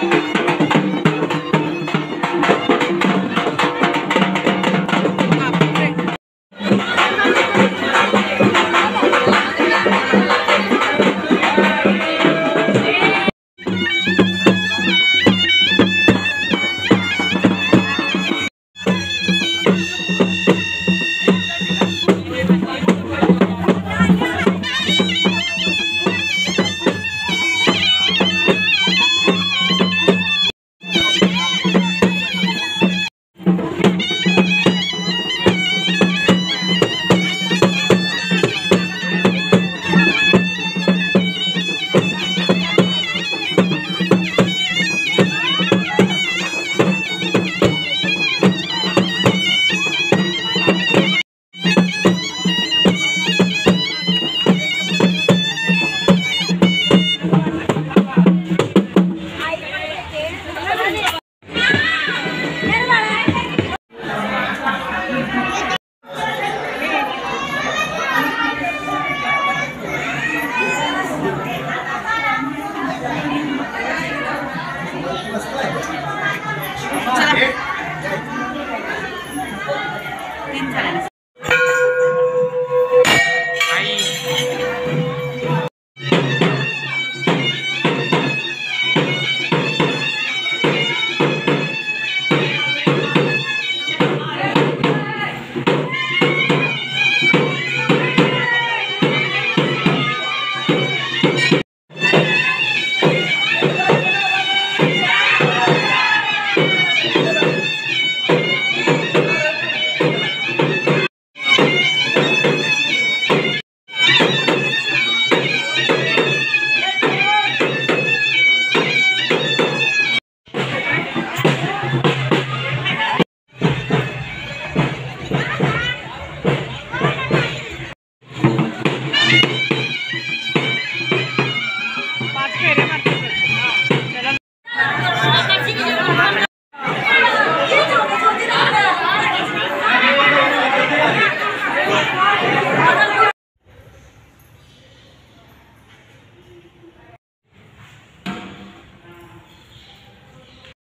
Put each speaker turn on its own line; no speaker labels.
Thank channel